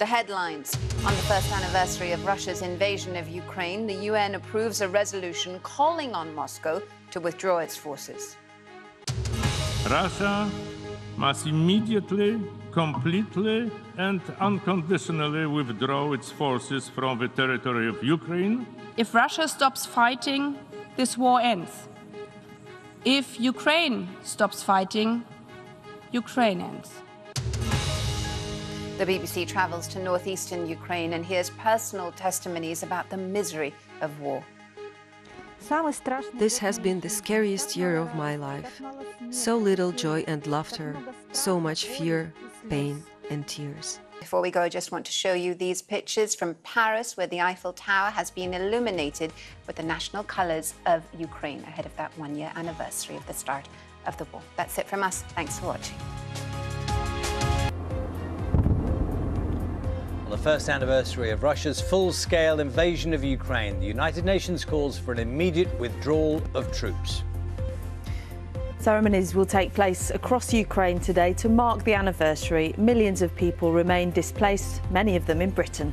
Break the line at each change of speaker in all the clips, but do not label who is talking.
The headlines. On the first anniversary of Russia's invasion of Ukraine, the UN approves a resolution calling on Moscow to withdraw its forces.
Russia must immediately, completely, and unconditionally withdraw its forces from the territory of Ukraine.
If Russia stops fighting, this war ends. If Ukraine stops fighting, Ukraine ends.
The BBC travels to northeastern Ukraine and hears personal testimonies about the misery of war.
This has been the scariest year of my life. So little joy and laughter, so much fear, pain, and tears.
Before we go, I just want to show you these pictures from Paris, where the Eiffel Tower has been illuminated with the national colours of Ukraine ahead of that one year anniversary of the start of the war. That's it from us. Thanks for watching.
On the first anniversary of Russia's full scale invasion of Ukraine, the United Nations calls for an immediate withdrawal of troops.
Ceremonies will take place across Ukraine today to mark the anniversary. Millions of people remain displaced, many of them in Britain.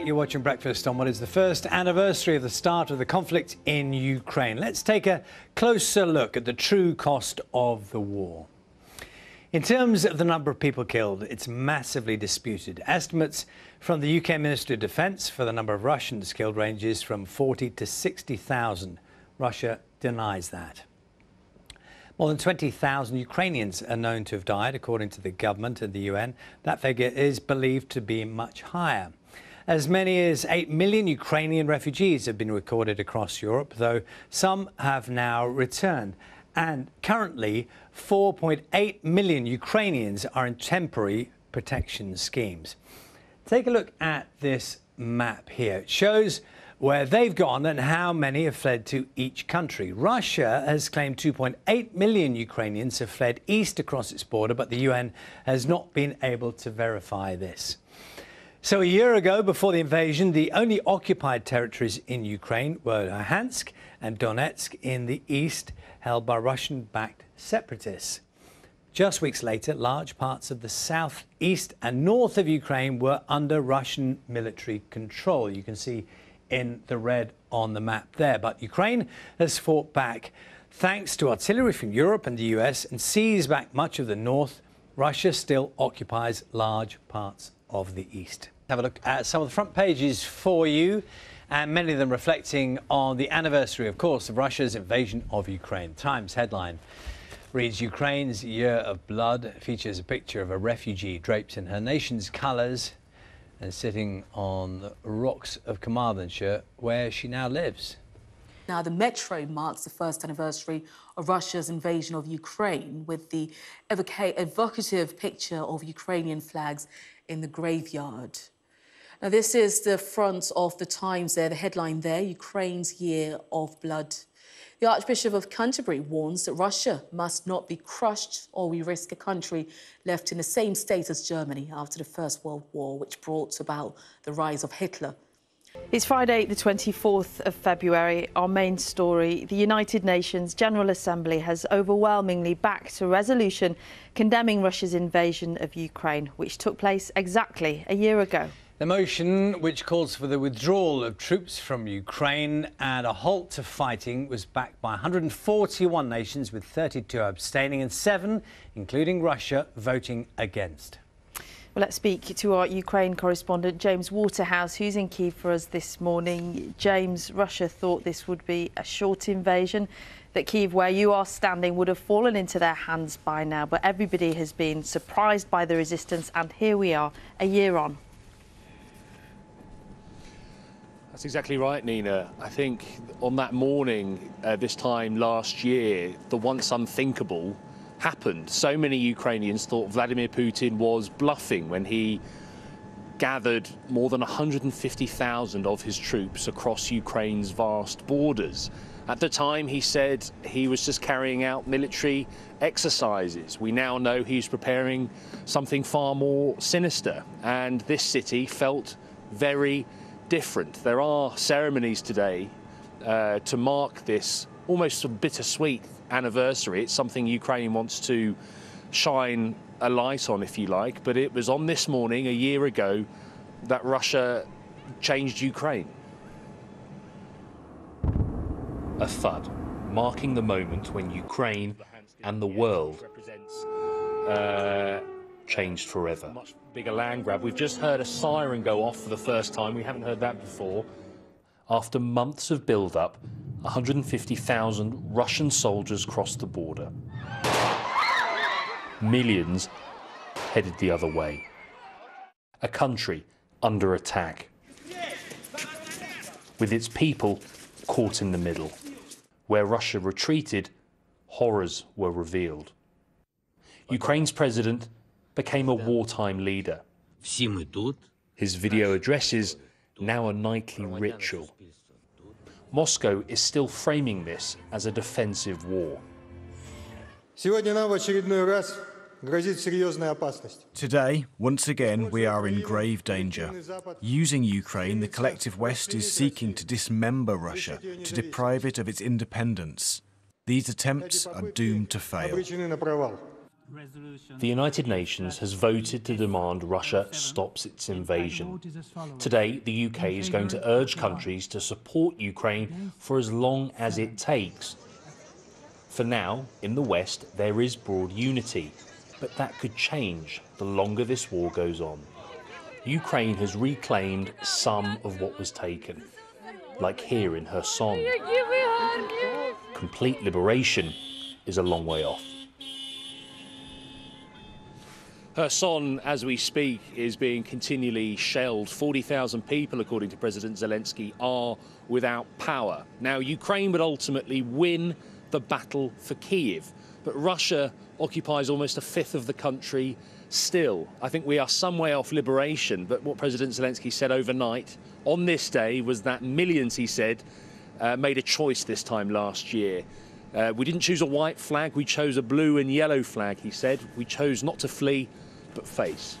You're watching Breakfast on what is the first anniversary of the start of the conflict in Ukraine. Let's take a closer look at the true cost of the war. In terms of the number of people killed, it's massively disputed. Estimates from the UK Ministry of Defence for the number of Russians killed ranges from 40 to 60,000. Russia denies that. More than 20,000 Ukrainians are known to have died, according to the government and the UN. That figure is believed to be much higher. As many as 8 million Ukrainian refugees have been recorded across Europe, though some have now returned. And currently, 4.8 million Ukrainians are in temporary protection schemes. Take a look at this map here. It shows where they've gone and how many have fled to each country. Russia has claimed 2.8 million Ukrainians have fled east across its border, but the UN has not been able to verify this. So, a year ago, before the invasion, the only occupied territories in Ukraine were Luhansk and Donetsk in the east, held by Russian backed separatists. Just weeks later, large parts of the south, east, and north of Ukraine were under Russian military control. You can see in the red on the map there. But Ukraine has fought back thanks to artillery from Europe and the US and seized back much of the north. Russia still occupies large parts of the east. Have a look at some of the front pages for you, and many of them reflecting on the anniversary, of course, of Russia's invasion of Ukraine. Times headline reads Ukraine's Year of Blood features a picture of a refugee draped in her nation's colours and sitting on the rocks of Carmarthenshire, where she now lives.
Now, the metro marks the first anniversary of Russia's invasion of Ukraine with the evocative picture of Ukrainian flags in the graveyard. Now, this is the front of the Times there, the headline there Ukraine's Year of Blood. The Archbishop of Canterbury warns that Russia must not be crushed or we risk a country left in the same state as Germany after the First World War, which brought about the rise of Hitler.
It's Friday, the 24th of February. Our main story the United Nations General Assembly has overwhelmingly backed a resolution condemning Russia's invasion of Ukraine, which took place exactly a year ago.
The motion, which calls for the withdrawal of troops from Ukraine and a halt to fighting, was backed by 141 nations, with 32 abstaining and seven, including Russia, voting against.
Well, let's speak to our Ukraine correspondent, James Waterhouse, who's in Kiev for us this morning. James, Russia thought this would be a short invasion, that Kiev, where you are standing, would have fallen into their hands by now. But everybody has been surprised by the resistance, and here we are, a year on.
That's exactly right, Nina. I think on that morning, uh, this time last year, the once unthinkable happened. So many Ukrainians thought Vladimir Putin was bluffing when he gathered more than 150,000 of his troops across Ukraine's vast borders. At the time, he said he was just carrying out military exercises. We now know he's preparing something far more sinister, and this city felt very different. There are ceremonies today uh, to mark this almost a bittersweet anniversary. It's something Ukraine wants to shine a light on, if you like, but it was on this morning a year ago that Russia changed Ukraine.
A thud, marking the moment when Ukraine and the world uh, changed forever.
Much bigger land grab. We've just heard a siren go off for the first time. We haven't heard that before.
After months of build-up, 150,000 Russian soldiers crossed the border. Millions headed the other way. A country under attack, with its people caught in the middle. Where Russia retreated, horrors were revealed. Ukraine's president became a wartime leader. His video addresses now a nightly ritual. Moscow is still framing this as a defensive war.
Today, once again, we are in grave danger. Using Ukraine, the collective West is seeking to dismember Russia, to deprive it of its independence. These attempts are doomed to fail.
The United Nations has voted to demand Russia stops its invasion. Today, the UK is going to urge countries to support Ukraine for as long as it takes. For now, in the West, there is broad unity, but that could change the longer this war goes on. Ukraine has reclaimed some of what was taken, like here in Kherson. Complete liberation is a long way off.
Kherson, as we speak, is being continually shelled. 40,000 people, according to President Zelensky, are without power. Now, Ukraine would ultimately win the battle for Kiev, but Russia occupies almost a fifth of the country still. I think we are some way off liberation, but what President Zelensky said overnight on this day was that millions, he said, uh, made a choice this time last year. Uh, we didn't choose a white flag, we chose a blue and yellow flag, he said. We chose not to flee, but face.